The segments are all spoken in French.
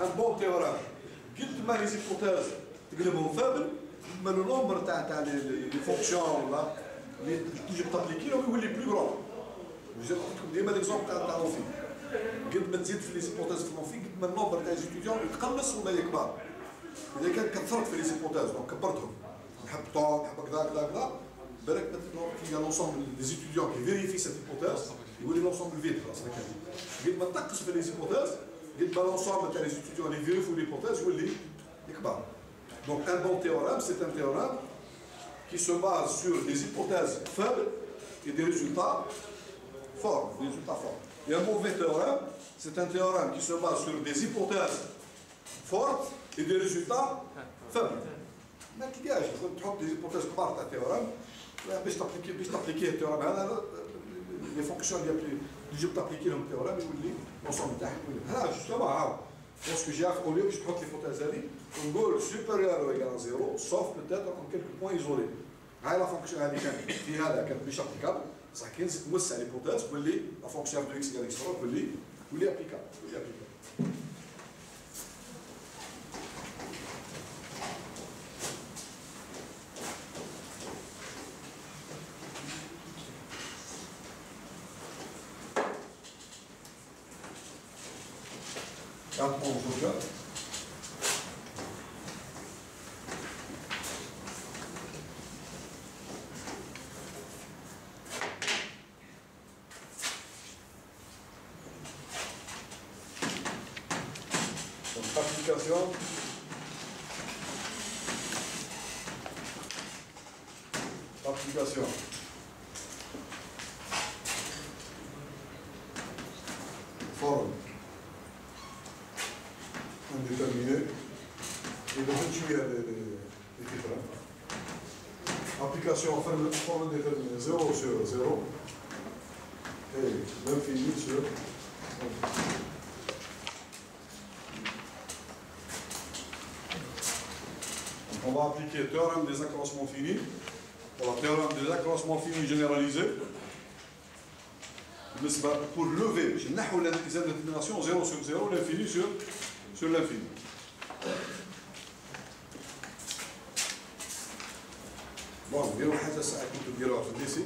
ان بون تيورام. قد ما لي زيبوتاز تقلبهم فابل ما لو نومبر تاع تاع لي فونكسيون ولا اللي تجي تابليكيهم يولي بلو غرون جيت لكم ديما ليكزومبل تاع تاع لونفي قد ما تزيد في لي زيبوتاز في لونفي قد ما النومبر تاع ليزيتيديون يتقلص ولا يكبر. إذا كان كثرت في لي زيبوتاز دونك كبرتهم. نحب طون نحب كذا كذا كذا. بالك مثلا كي لونسومبل لي زيتيديون كي فيريفي سيت هيبوتاز يولي لونسومبل فيد خلاص قد ما تنقص في لي زيبوتاز قد ما لونسومبل تاع لي زيتيديون اللي فيريفيو ليبوتاز يولي يكبر دونك ان بون théorème c'est un théorème qui se base sur des hypothèses faibles et des résultats forts, des résultats forts. Et un mauvais théorème, c'est un théorème qui se base sur des hypothèses fortes et des résultats faibles. ما تلقاش تحط دي هيبوتيز كبار تاع تيورام باش تابليكي باش تابليكي التيورام هذا لي فونكسيون ديال اللي تجيب تابليكي لهم التيورام يولي لونسومبل تاعهم يولي هذا جوستومون هاو باسكو جي او ليو باش تحط ليبوتيز هذه ونقول سوبيريور او ايكال زيرو سوف بوتيتر اون كيلكو بوان ايزولي هاي لا فونكسيون هذه كانت في هذا كانت مش ابليكابل بصح كي نزيد توسع ليبوتيز تولي لا فونكسيون دو اكس ايكال اكس تولي تولي ابليكابل تولي ابليكابل Donc application, application. Forme. indéterminé et de tuer les, les, les titres. Application en forme, forme indéterminée 0 sur 0 et l'infini sur Donc on va appliquer le théorème des accroissements finis. Pour le théorème des accroissements finis généralisé. Pour lever, je n'ai pas détermination 0 sur 0, l'infini sur sur l'infini. Bon, نديرو حاجة ساعة كنتو ديروها في الليسي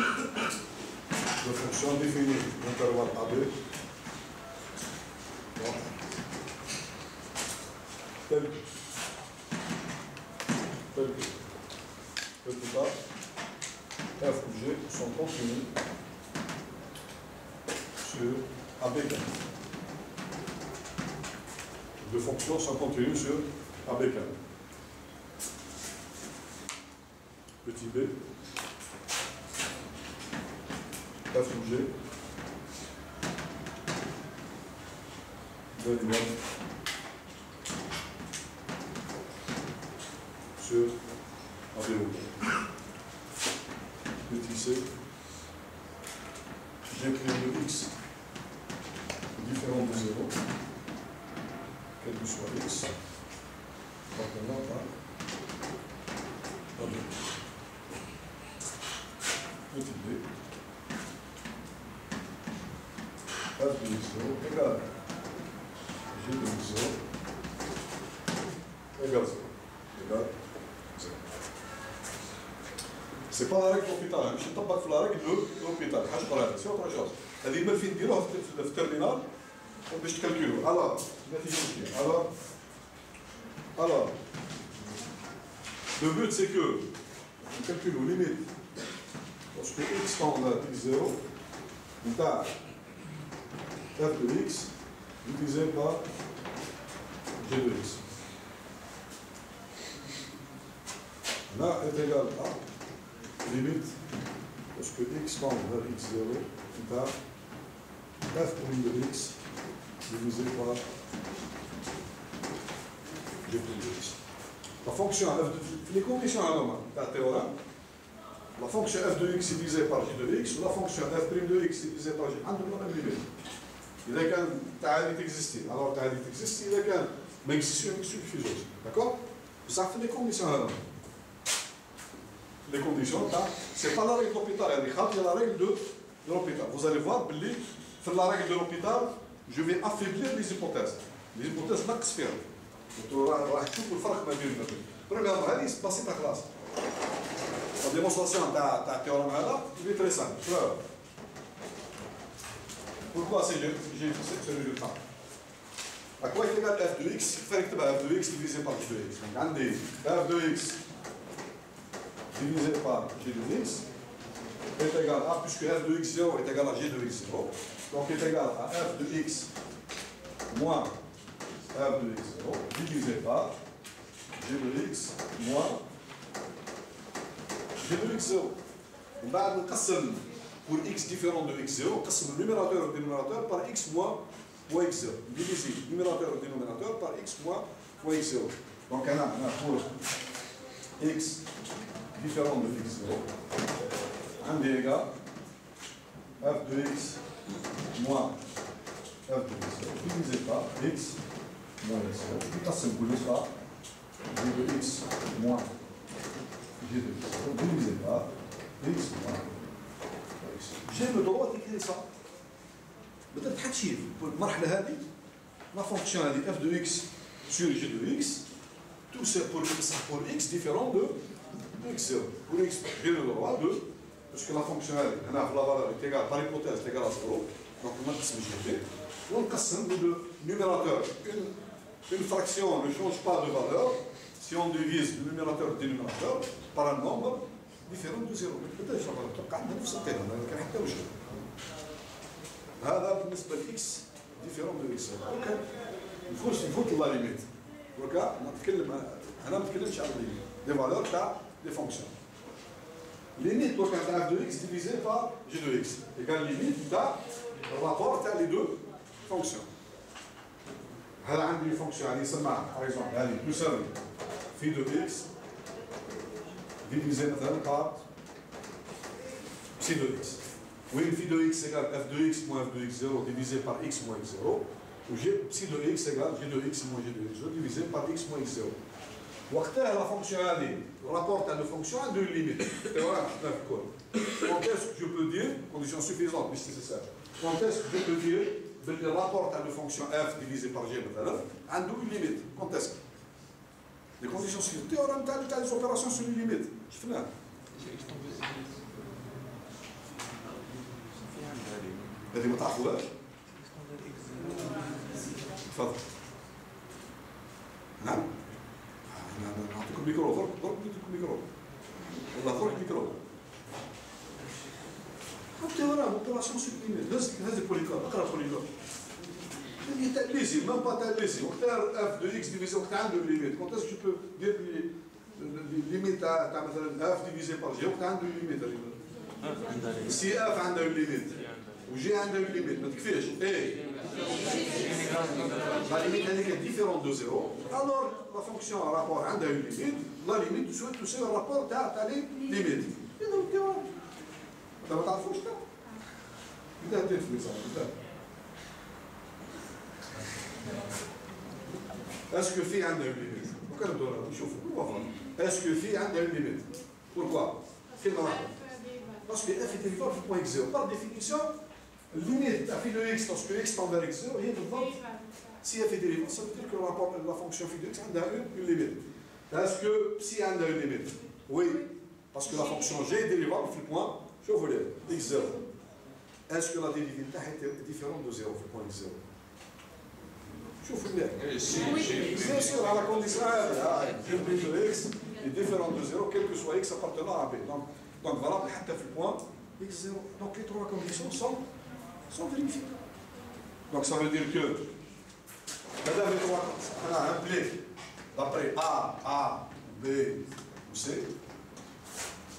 de fonction définie d'intervalle AB donc, tel que. Tel que. Quelque f ou g sont contenus sur AB deux fonctions sont contenues sur AB petit b donne sur ABO. Petit c, j'écris le x. Différent de 0, quel que soit x, à. Petit b, f de 0 égale g de 0 égale 0. Égale 0. C'est pas la règle l'hôpital, مش نطبق في la règle de l'hôpital، حاجة أخرى سي أوتر شوز. هذه ما فين نديروها في الترمينال باش تكالكيلو. ألوغ النتيجة مشكلة. ألوغ ألوغ Le but c'est que on calcule aux limites lorsque x tend vers x0, نتاع f de x divisé par g de x. Là est égal à limite, parce que x tend vers x0, tout à f' de x divisé par g de x. La fonction f de les conditions anomales, la théorème, la fonction f de x divisée par g de x ou la fonction f' de x divisée par g, on a la même limite. إذا كان تعالي تكزيستي alors تعالي تكزيستي إذا كان ما اكزيستي ما اكزيستي في زوج d'accord بصح في لي كونديسيون هذا les conditions تاع c'est pas la règle de l'hôpital يعني خاطر la règle de de l'hôpital vous allez voir باللي في la règle de l'hôpital je vais affaiblir les hypothèses les hypothèses نقص فيها راح تشوفوا الفرق ما بين بروميير هذه بسيطه خلاص La démonstration تاع théorème هذا il est très simple. Preuve. Pourquoi j'ai fixé ce résultat À quoi est égal f de x Il fallait que f de x divisé par g de x. Donc عندي f de x divisé par g de x est égal à, puisque f de x0 est égal à g de x0, donc est égal à f de x moins f de x0 divisé par g de x moins g de x0 وبعد نقسم pour x différent de x0 نقسم le numérateur au dénominateur par x moins fois x0 diviser numérateur au dénominateur par x moins fois x0 donc on a pour x différent de x0 عندي égal f de x moins f de x0 divisé par x moins x0 نقسم كل صح g de x moins g de x0 divisé par x moins j'ai le droit d'écrire ça. Peut-être la fonction f de x sur g de x, tout ça pour, pour x différent de x0. Pour x, j'ai le droit de, parce que la fonction la valeur est égale, par hypothèse, est égale à 0, donc on a g on casse le numérateur. Une, une fraction ne change pas de valeur, si on divise le numérateur dénominateur par un nombre, différent de 0 ما تبداش تبقى عندنا نفس القيمه ما كان حتى وجه هذا بالنسبة لاكس ديفيرون دو إكس دونك نفوت نفوت لا ليميت دونك نتكلم أنا ما نتكلمش على الليميت دي فالور تاع دي فونكسيون ليميت دونك تاع دو إكس ديفيزي بار جي دو إكس ايكال ليميت تاع الرابور تاع لي دو فونكسيون هذا عندي فونكسيون هذه يسمى باغ اكزومبل هذه تساوي في دو إكس divisé مثلا par psi de x. Oui, phi de x égale f de x moins f de x0 divisé par x moins x0. Ou g, psi de x égale g de x moins g de x0 divisé par x moins x0. وقتها la fonction هذه rapporte à la fonction à deux limites. Et voilà, quand est-ce que je peux dire, condition suffisante, mais c'est nécessaire, quand est-ce que je peux dire que le rapport à la fonction f divisé par g مثلا عنده une limite Quand لي كونديسيون سيرتي راه نتاع نتاع لي زوبيراسيون سو ليميت شفناه هذه ما تعرفوهاش تفضل نعم أنا نعطيكم ميكرو ضرب ضرب نعطيكم ميكرو والله فرح ميكرو حتى وراه اوبيراسيون سو ليميت هز هز البوليكار اقرا البوليكار qui est lésible, même pas ta lésible. Donc, f de x divisé, donc, tu as une limite. Quand est-ce que tu peux dire les limites à f divisé par g, donc, tu as limite. Si f a une limite, ou g a une limite, mais tu fais et eh. la limite elle est différente de 0, alors la fonction à rapport a une limite, la limite, tu souhaites aussi le rapport, tu as les limites. Et donc, tu vois, tu ne sais pas. Tu as fait l'exemple, tu as اسكو في عندها ليميت وكنبداو نشوفوا اسكو في عندها ليميت بوركوا كلمه واحده باسكو اف est dérivé في point x0 par définition limite تاع في لو x lorsque x tend vers x0 هي بالضبط si f est dérivé ça veut dire que rapport la fonction phi de x عندها une limite est-ce que si عندها une limite oui parce que la fonction g est dérivable في البوان شوفوا لي x0 est-ce que la dérivée تاعها est différente de 0 في البوان x0 شوفوا مليح bien sûr à la condition هذه g de x est différent de 0 quel que soit x appartenant à b donc Donc voilà, حتى في البوان x0. Donc les trois conditions sont, sont vérifiées. Donc ça veut dire que madame les trois on a un play d'après A, A, B ou C.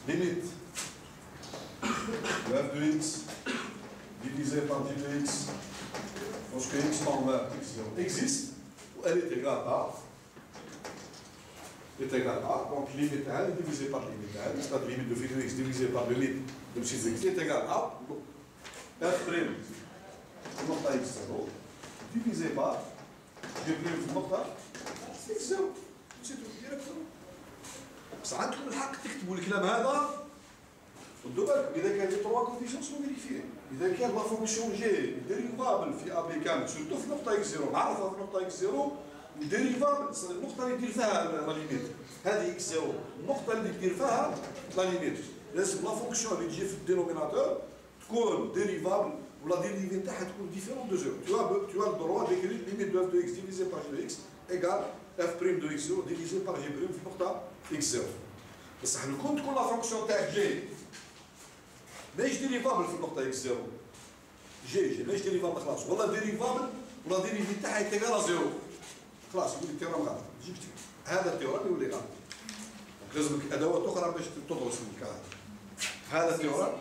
Limite de f de x divisé par d de x lorsque x normal x0 existe, elle est égale à est égal à, donc limite 1 est divisé par limite 1, c'est-à-dire limite de phi de x divisé par limite de psi de x est égal à f نقطة x0 divisé par g في نقطة x0 سي تو ديريكتومون بصح عندكم الحق تكتبوا الكلام هذا خدوا بالك إذا كان لي تروا كونديسيون سون فيريفيي إذا كان لا فونكسيون جي ديريفابل في كامل سورتو في نقطة إكس 0 نعرفها في نقطة إكس 0 ديريفابل النقطة اللي دير فيها لا ليميت هذه إكس 0 النقطة اللي دير فيها لا ليميت لازم لا فونكسيون اللي تجي في الدينوميناتور تكون ديريفابل ولا ديريفي تاعها تكون ديفيرون دو زيرو tu as tu as le droit d'écrire limite de f de x divisé de x égale f prime de x 0 divisé par g prime في نقطة x 0 بصح لو كون تكون لا فونكسيون تاعك جي ماهيش ديريفابل في النقطة إكس 0 جي جي ماهيش ديريفابل خلاص ولا ديريفابل ولا ديريفي تاعها يتيغال زيرو خلاص يولي التيورام غلط جبت هذا التيورام يولي غلط لازمك ادوات أخرى باش تدرس من هذا التيورام